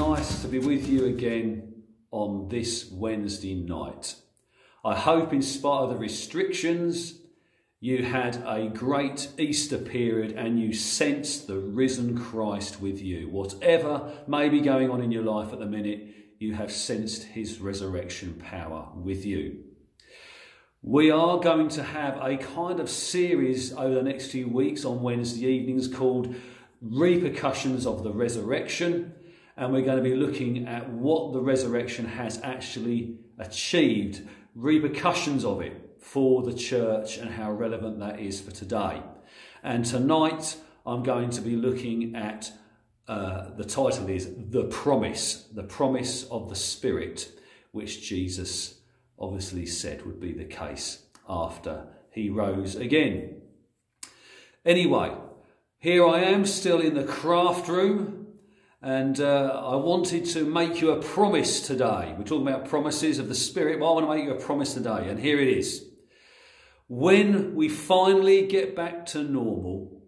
nice to be with you again on this Wednesday night. I hope, in spite of the restrictions, you had a great Easter period and you sensed the risen Christ with you. Whatever may be going on in your life at the minute, you have sensed his resurrection power with you. We are going to have a kind of series over the next few weeks on Wednesday evenings called Repercussions of the Resurrection. And we're going to be looking at what the resurrection has actually achieved, repercussions of it for the church, and how relevant that is for today. And tonight, I'm going to be looking at uh, the title is The Promise, the promise of the Spirit, which Jesus obviously said would be the case after he rose again. Anyway, here I am still in the craft room, and uh, I wanted to make you a promise today. We're talking about promises of the Spirit, but I want to make you a promise today, and here it is. When we finally get back to normal,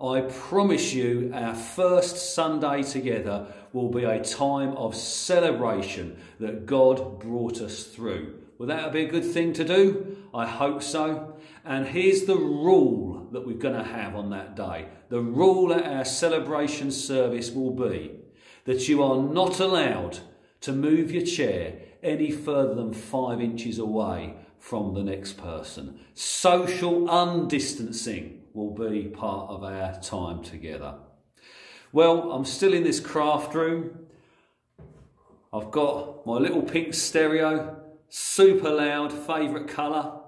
I promise you our first Sunday together will be a time of celebration that God brought us through. Will that be a good thing to do? I hope so. And here's the rule that we're going to have on that day. The rule at our celebration service will be that you are not allowed to move your chair any further than five inches away from the next person. Social undistancing will be part of our time together. Well, I'm still in this craft room. I've got my little pink stereo super loud, favourite colour.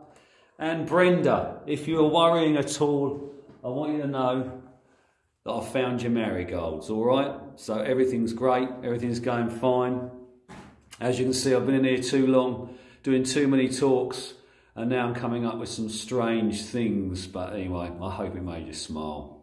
And Brenda, if you're worrying at all, I want you to know that I've found your marigolds, all right? So everything's great, everything's going fine. As you can see, I've been in here too long, doing too many talks, and now I'm coming up with some strange things. But anyway, I hope it made you smile.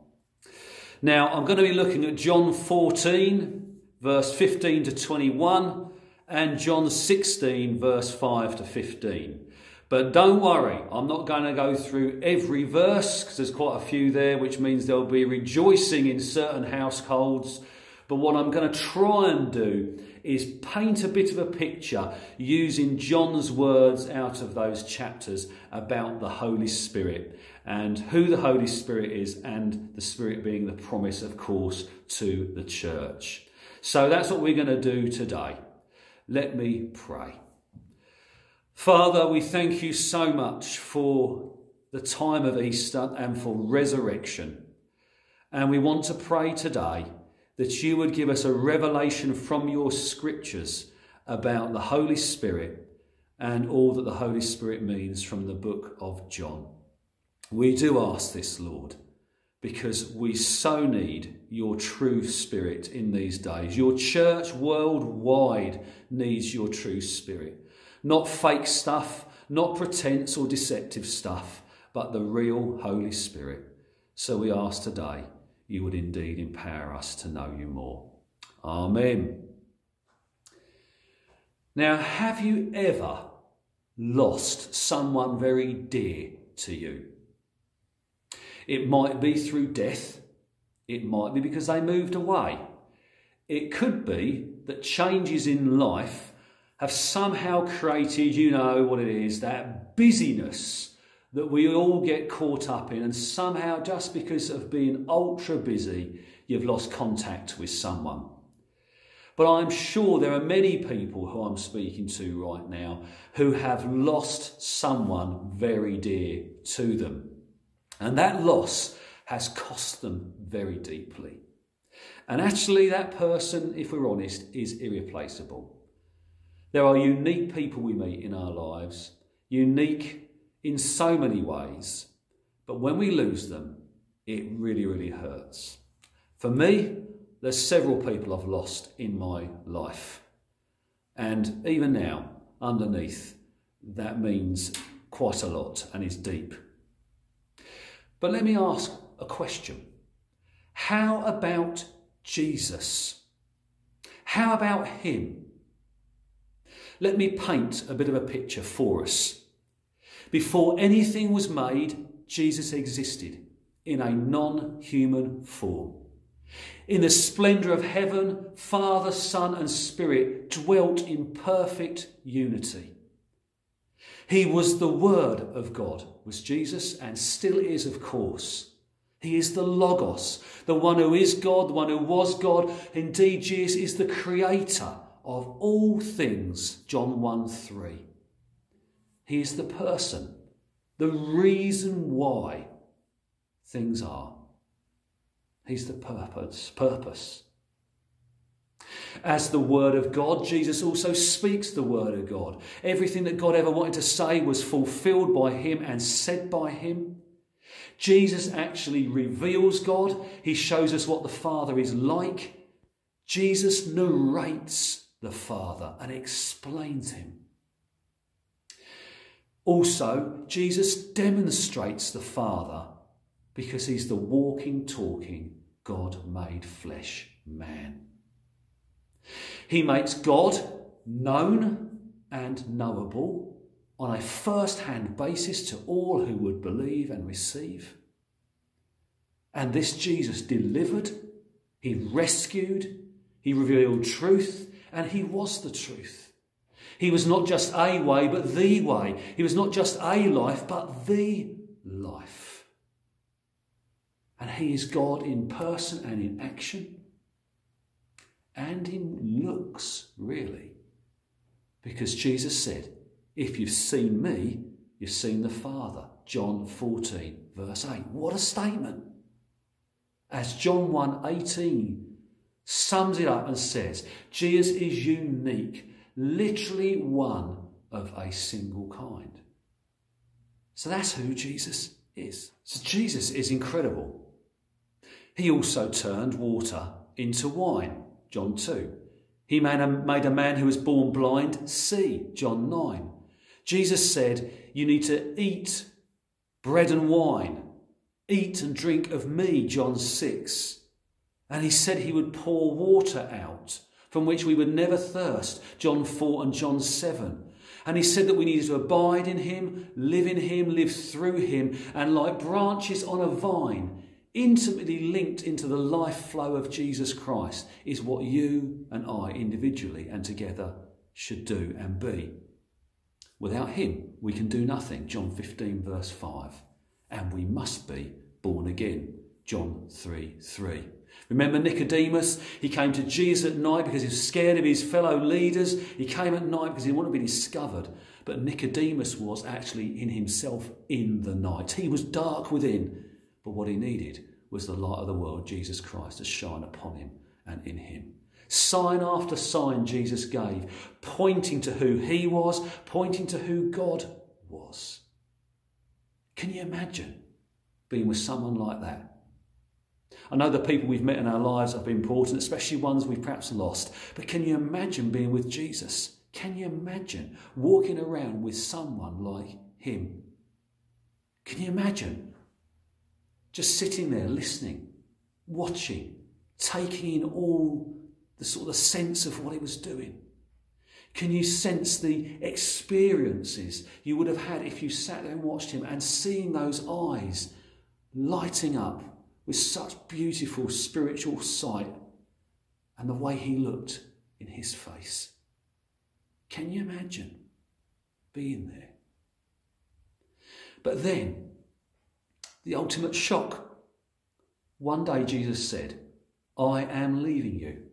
Now, I'm going to be looking at John 14, verse 15 to 21 and John 16, verse 5 to 15. But don't worry, I'm not going to go through every verse because there's quite a few there, which means there'll be rejoicing in certain households. But what I'm going to try and do is paint a bit of a picture using John's words out of those chapters about the Holy Spirit and who the Holy Spirit is, and the Spirit being the promise, of course, to the church. So that's what we're going to do today. Let me pray. Father, we thank you so much for the time of Easter and for resurrection. And we want to pray today that you would give us a revelation from your scriptures about the Holy Spirit and all that the Holy Spirit means from the book of John. We do ask this, Lord because we so need your true spirit in these days. Your church worldwide needs your true spirit. Not fake stuff, not pretense or deceptive stuff, but the real Holy Spirit. So we ask today you would indeed empower us to know you more. Amen. Now, have you ever lost someone very dear to you? It might be through death. It might be because they moved away. It could be that changes in life have somehow created, you know what it is, that busyness that we all get caught up in. And somehow, just because of being ultra busy, you've lost contact with someone. But I'm sure there are many people who I'm speaking to right now who have lost someone very dear to them. And that loss has cost them very deeply. And actually, that person, if we're honest, is irreplaceable. There are unique people we meet in our lives, unique in so many ways. But when we lose them, it really, really hurts. For me, there's several people I've lost in my life. And even now, underneath, that means quite a lot and is deep. But let me ask a question. How about Jesus? How about him? Let me paint a bit of a picture for us. Before anything was made, Jesus existed in a non human form. In the splendour of heaven, Father, Son, and Spirit dwelt in perfect unity. He was the Word of God, was Jesus, and still is, of course. He is the Logos, the one who is God, the one who was God. Indeed, Jesus is the Creator of all things, John 1 3. He is the person, the reason why things are. He's the purpose, purpose. As the Word of God, Jesus also speaks the Word of God. Everything that God ever wanted to say was fulfilled by Him and said by Him. Jesus actually reveals God. He shows us what the Father is like. Jesus narrates the Father and explains Him. Also, Jesus demonstrates the Father because He's the walking, talking, God made flesh man. He makes God known and knowable on a first hand basis to all who would believe and receive. And this Jesus delivered, he rescued, he revealed truth, and he was the truth. He was not just a way, but the way. He was not just a life, but the life. And he is God in person and in action and in looks, really. Because Jesus said, If you've seen me, you've seen the Father. John 14, verse 8. What a statement! As John 1 18 sums it up and says, Jesus is unique, literally one of a single kind. So that's who Jesus is. So Jesus is incredible. He also turned water into wine. John 2. He made a, made a man who was born blind see, John 9. Jesus said, You need to eat bread and wine, eat and drink of me, John 6. And he said he would pour water out from which we would never thirst, John 4 and John 7. And he said that we needed to abide in him, live in him, live through him, and like branches on a vine, intimately linked into the life flow of Jesus Christ is what you and I individually and together should do and be. Without him, we can do nothing. John 15, verse 5. And we must be born again. John 3 3. Remember Nicodemus? He came to Jesus at night because he was scared of his fellow leaders. He came at night because he wanted to be discovered. But Nicodemus was actually in himself in the night. He was dark within but what he needed was the light of the world, Jesus Christ, to shine upon him and in him. Sign after sign Jesus gave, pointing to who he was, pointing to who God was. Can you imagine being with someone like that? I know the people we've met in our lives have been important, especially ones we've perhaps lost. But can you imagine being with Jesus? Can you imagine walking around with someone like him? Can you imagine just sitting there listening, watching, taking in all the sort of sense of what he was doing. Can you sense the experiences you would have had if you sat there and watched him and seeing those eyes lighting up with such beautiful spiritual sight and the way he looked in his face? Can you imagine being there? But then the ultimate shock. One day Jesus said, I am leaving you.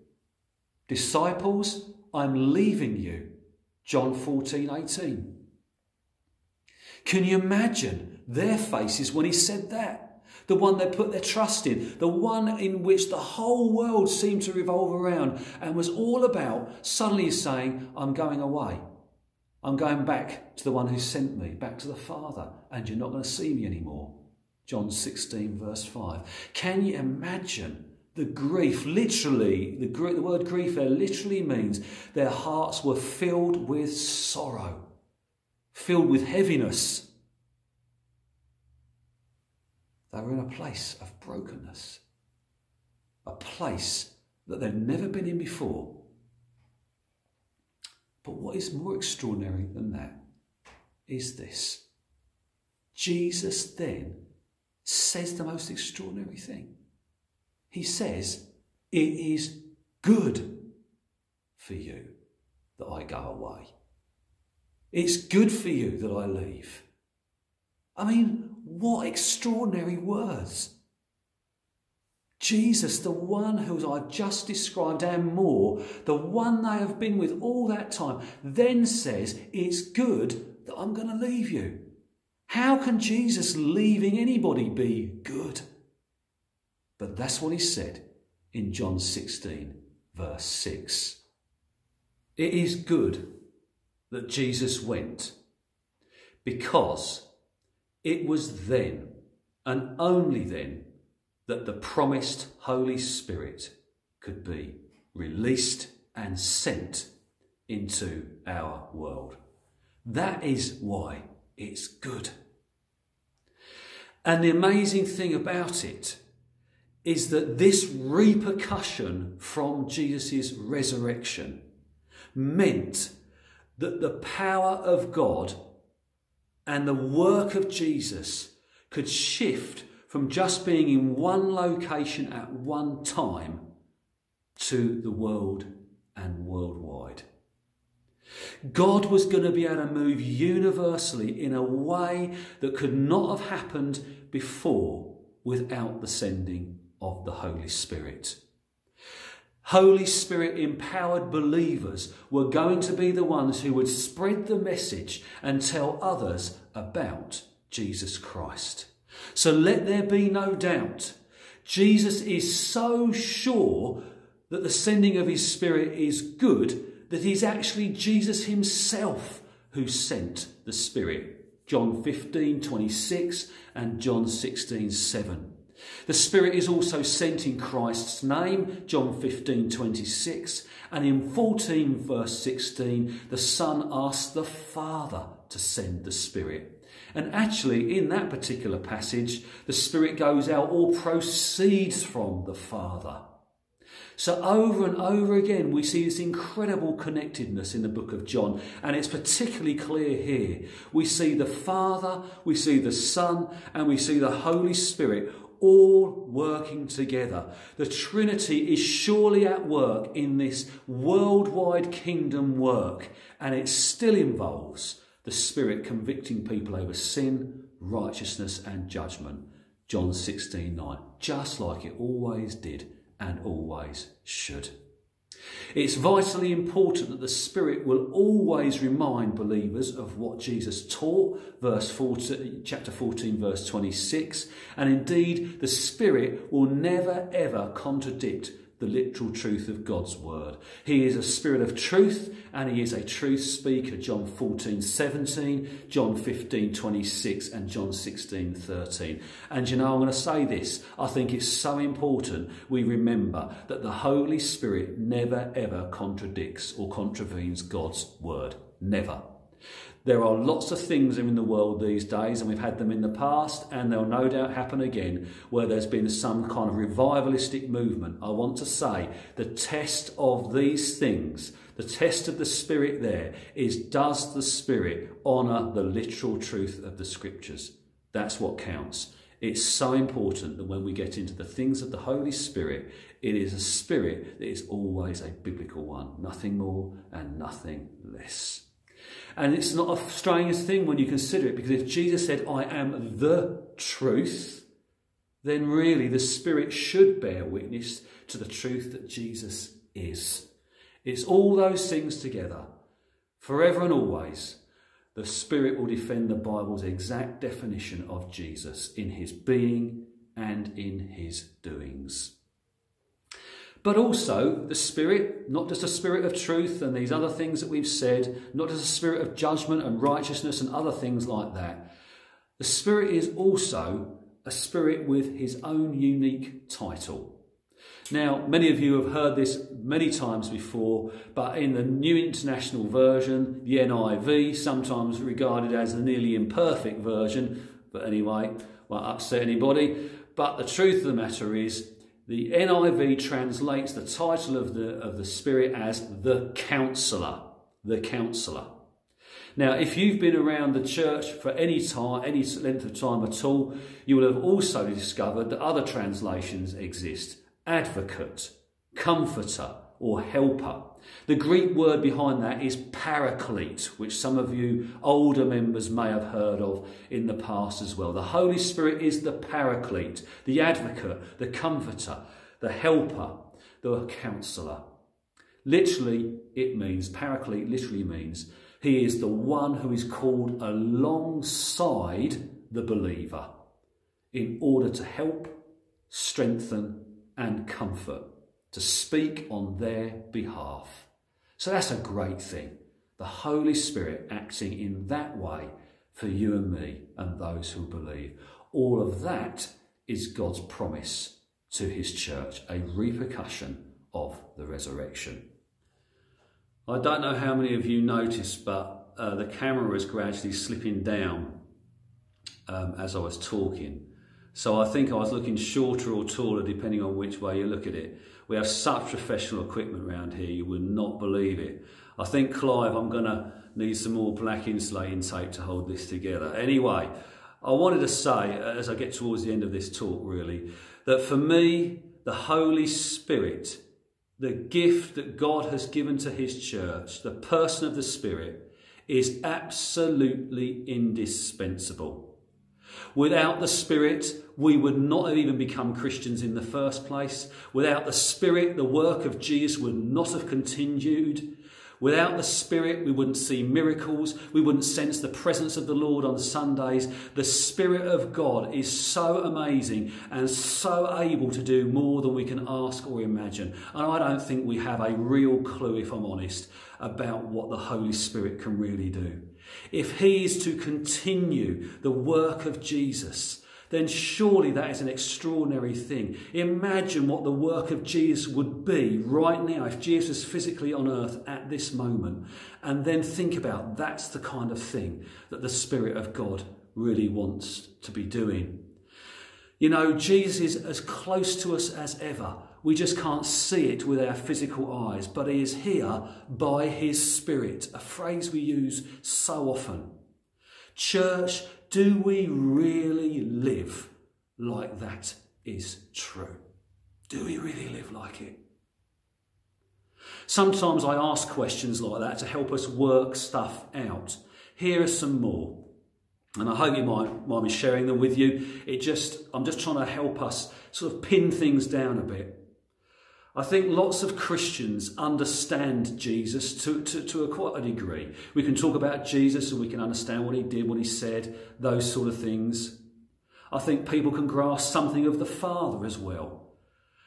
Disciples, I'm leaving you. John 14, 18. Can you imagine their faces when he said that? The one they put their trust in, the one in which the whole world seemed to revolve around and was all about suddenly saying, I'm going away. I'm going back to the one who sent me, back to the Father, and you're not going to see me anymore. John 16, verse 5. Can you imagine the grief? Literally, the, the word grief there literally means their hearts were filled with sorrow, filled with heaviness. They were in a place of brokenness, a place that they'd never been in before. But what is more extraordinary than that is this Jesus then says the most extraordinary thing. He says, It is good for you that I go away. It's good for you that I leave. I mean, what extraordinary words. Jesus, the one who I've just described and more, the one they have been with all that time, then says, It's good that I'm going to leave you. How can Jesus leaving anybody be good? But that's what he said in John 16, verse 6. It is good that Jesus went because it was then and only then that the promised Holy Spirit could be released and sent into our world. That is why it's good. And the amazing thing about it is that this repercussion from Jesus' resurrection meant that the power of God and the work of Jesus could shift from just being in one location at one time to the world and worldwide. God was going to be able to move universally in a way that could not have happened before without the sending of the Holy Spirit. Holy Spirit empowered believers were going to be the ones who would spread the message and tell others about Jesus Christ. So let there be no doubt. Jesus is so sure that the sending of his Spirit is good that he's actually Jesus himself who sent the Spirit. John 15, 26 and John 16, 7. The Spirit is also sent in Christ's name, John 15, 26. And in 14, verse 16, the Son asks the Father to send the Spirit. And actually, in that particular passage, the Spirit goes out or proceeds from the Father. So, over and over again, we see this incredible connectedness in the book of John, and it's particularly clear here. We see the Father, we see the Son, and we see the Holy Spirit all working together. The Trinity is surely at work in this worldwide kingdom work, and it still involves the Spirit convicting people over sin, righteousness, and judgment. John 16 9, just like it always did and always should. It's vitally important that the Spirit will always remind believers of what Jesus taught, verse 14, chapter 14, verse 26, and indeed the Spirit will never ever contradict the literal truth of God's word. He is a spirit of truth and he is a truth speaker. John 14, 17, John 15, 26 and John 16, 13. And you know, I'm going to say this. I think it's so important we remember that the Holy Spirit never ever contradicts or contravenes God's word. Never. There are lots of things in the world these days, and we've had them in the past, and they'll no doubt happen again, where there's been some kind of revivalistic movement. I want to say the test of these things, the test of the Spirit there, is does the Spirit honour the literal truth of the Scriptures? That's what counts. It's so important that when we get into the things of the Holy Spirit, it is a spirit that is always a biblical one, nothing more and nothing less. And it's not a strange thing when you consider it, because if Jesus said, I am the truth, then really the Spirit should bear witness to the truth that Jesus is. It's all those things together, forever and always. The Spirit will defend the Bible's exact definition of Jesus in his being and in his doings. But also the Spirit, not just a spirit of truth and these other things that we've said, not just a spirit of judgment and righteousness and other things like that. The Spirit is also a spirit with his own unique title. Now, many of you have heard this many times before, but in the New International Version, the NIV, sometimes regarded as a nearly imperfect version, but anyway, won't upset anybody. But the truth of the matter is, the NIV translates the title of the, of the Spirit as the Counselor. The Counselor. Now, if you've been around the church for any time, any length of time at all, you will have also discovered that other translations exist. Advocate, comforter or helper. The Greek word behind that is paraclete, which some of you older members may have heard of in the past as well. The Holy Spirit is the paraclete, the advocate, the comforter, the helper, the counsellor. Literally, it means, paraclete literally means, he is the one who is called alongside the believer in order to help, strengthen, and comfort, to speak on their behalf. So that's a great thing. The Holy Spirit acting in that way for you and me and those who believe. All of that is God's promise to his church, a repercussion of the resurrection. I don't know how many of you noticed, but uh, the camera was gradually slipping down um, as I was talking. So I think I was looking shorter or taller depending on which way you look at it. We have such professional equipment around here, you would not believe it. I think, Clive, I'm going to need some more black insulating tape to hold this together. Anyway, I wanted to say, as I get towards the end of this talk really, that for me, the Holy Spirit, the gift that God has given to his church, the person of the Spirit, is absolutely indispensable. Without the Spirit, we would not have even become Christians in the first place. Without the Spirit, the work of Jesus would not have continued. Without the Spirit, we wouldn't see miracles. We wouldn't sense the presence of the Lord on Sundays. The Spirit of God is so amazing and so able to do more than we can ask or imagine. And I don't think we have a real clue, if I'm honest, about what the Holy Spirit can really do. If he is to continue the work of Jesus, then surely that is an extraordinary thing. Imagine what the work of Jesus would be right now if Jesus was physically on earth at this moment. And then think about that's the kind of thing that the Spirit of God really wants to be doing. You know, Jesus is as close to us as ever. We just can't see it with our physical eyes, but He is here by His Spirit, a phrase we use so often. Church, do we really live like that is true? Do we really live like it? Sometimes I ask questions like that to help us work stuff out. Here are some more. And I hope you might mind me sharing them with you. It just I'm just trying to help us sort of pin things down a bit. I think lots of Christians understand Jesus to, to, to a quite a degree. We can talk about Jesus and we can understand what he did, what he said, those sort of things. I think people can grasp something of the Father as well.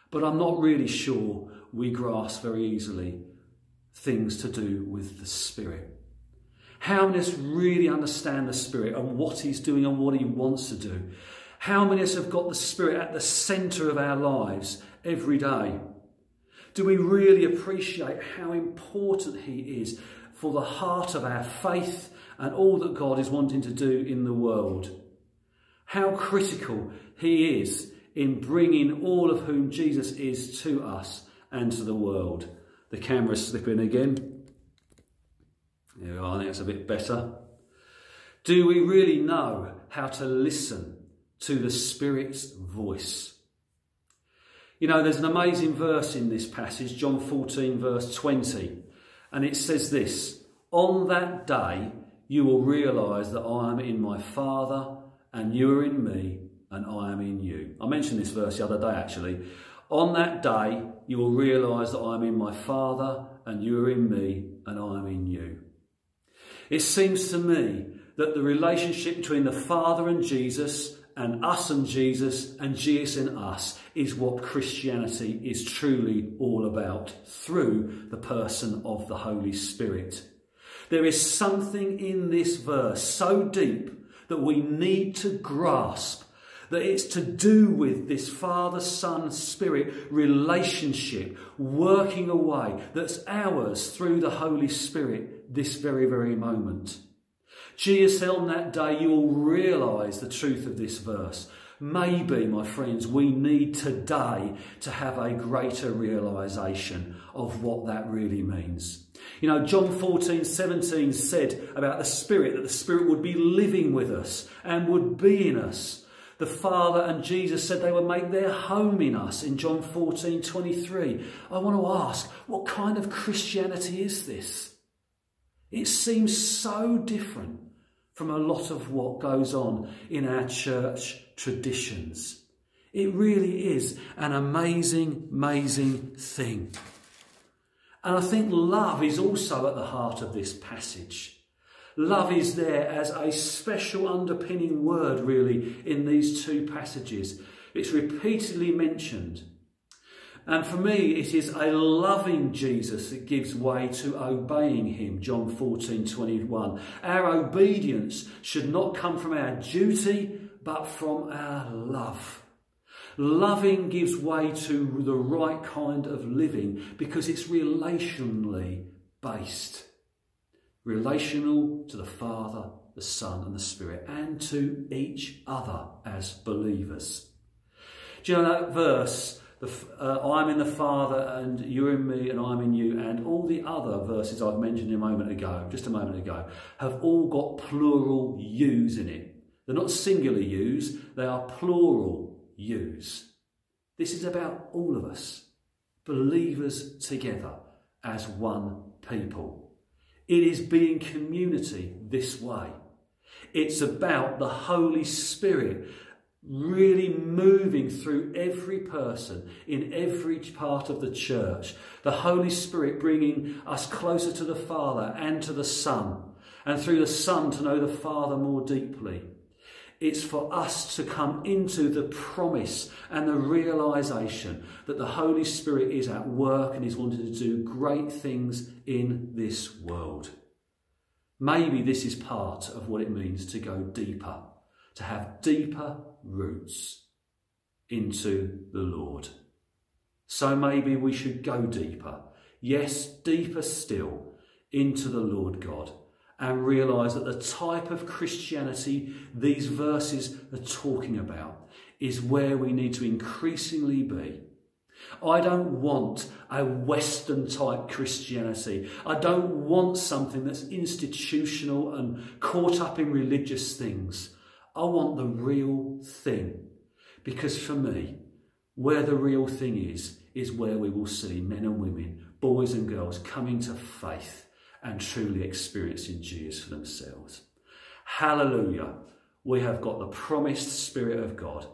But I'm not really sure we grasp very easily things to do with the Spirit. How many of us really understand the Spirit and what He's doing and what He wants to do? How many of us have got the Spirit at the centre of our lives every day? Do we really appreciate how important He is for the heart of our faith and all that God is wanting to do in the world? How critical He is in bringing all of whom Jesus is to us and to the world. The camera's slipping again. There we are, I think that's a bit better. Do we really know how to listen to the Spirit's voice? You know, there's an amazing verse in this passage, John 14, verse 20, and it says this On that day, you will realise that I am in my Father, and you are in me, and I am in you. I mentioned this verse the other day actually. On that day, you will realise that I am in my Father, and you are in me, and I am in you. It seems to me that the relationship between the Father and Jesus and us and Jesus and Jesus in us is what Christianity is truly all about through the person of the Holy Spirit. There is something in this verse so deep that we need to grasp that it's to do with this Father, Son, Spirit relationship working away that's ours through the Holy Spirit this very, very moment. Jesus on that day, you'll realise the truth of this verse. Maybe, my friends, we need today to have a greater realisation of what that really means. You know, John 14, 17 said about the Spirit that the Spirit would be living with us and would be in us. The Father and Jesus said they would make their home in us in John 14 23. I want to ask, what kind of Christianity is this? It seems so different from a lot of what goes on in our church traditions. It really is an amazing, amazing thing. And I think love is also at the heart of this passage. Love is there as a special underpinning word, really, in these two passages. It's repeatedly mentioned. And for me, it is a loving Jesus that gives way to obeying him, John 14 21. Our obedience should not come from our duty, but from our love. Loving gives way to the right kind of living because it's relationally based relational to the Father, the Son, and the Spirit, and to each other as believers. Do you know that verse? The, uh, I'm in the Father, and you're in me, and I'm in you, and all the other verses I've mentioned a moment ago, just a moment ago, have all got plural yous in it. They're not singular yous, they are plural yous. This is about all of us, believers together as one people. It is being community this way. It's about the Holy Spirit really moving through every person in every part of the church. The Holy Spirit bringing us closer to the Father and to the Son, and through the Son to know the Father more deeply. It's for us to come into the promise and the realization that the Holy Spirit is at work and is wanting to do great things in this world. Maybe this is part of what it means to go deeper, to have deeper roots into the Lord. So maybe we should go deeper, yes, deeper still, into the Lord God and realize that the type of Christianity these verses are talking about is where we need to increasingly be. I don't want a Western type Christianity. I don't want something that's institutional and caught up in religious things. I want the real thing. Because for me, where the real thing is, is where we will see men and women, boys and girls coming to faith and truly experiencing Jesus for themselves. Hallelujah. We have got the promised Spirit of God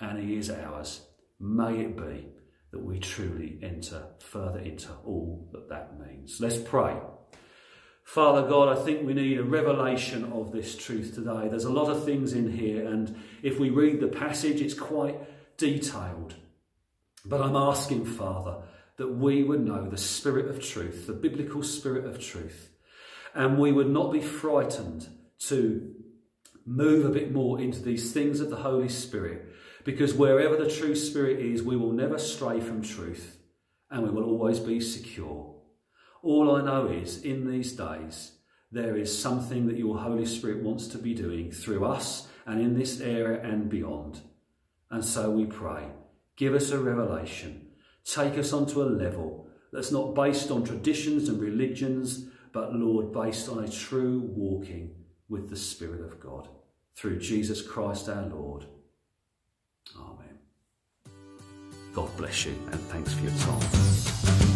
and He is ours. May it be that we truly enter further into all that that means. Let's pray. Father God, I think we need a revelation of this truth today. There's a lot of things in here, and if we read the passage, it's quite detailed. But I'm asking, Father, that we would know the spirit of truth, the biblical spirit of truth, and we would not be frightened to move a bit more into these things of the Holy Spirit, because wherever the true spirit is, we will never stray from truth and we will always be secure. All I know is in these days, there is something that your Holy Spirit wants to be doing through us and in this area and beyond. And so we pray, give us a revelation Take us onto a level that's not based on traditions and religions, but Lord, based on a true walking with the Spirit of God. Through Jesus Christ our Lord. Amen. God bless you and thanks for your time.